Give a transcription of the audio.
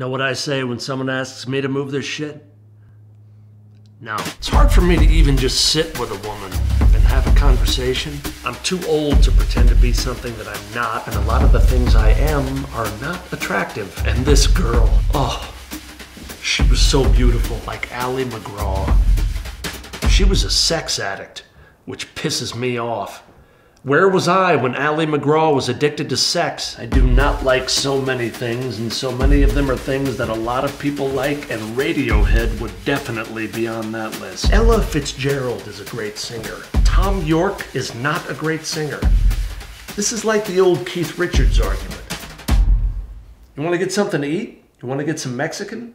Know what I say when someone asks me to move their shit? No. It's hard for me to even just sit with a woman and have a conversation. I'm too old to pretend to be something that I'm not, and a lot of the things I am are not attractive. And this girl, oh, she was so beautiful, like Ali MacGraw. She was a sex addict, which pisses me off. Where was I when Ali MacGraw was addicted to sex? I do not like so many things, and so many of them are things that a lot of people like, and Radiohead would definitely be on that list. Ella Fitzgerald is a great singer. Thom Yorke is not a great singer. This is like the old Keith Richards argument. You want to get something to eat? You want to get some Mexican?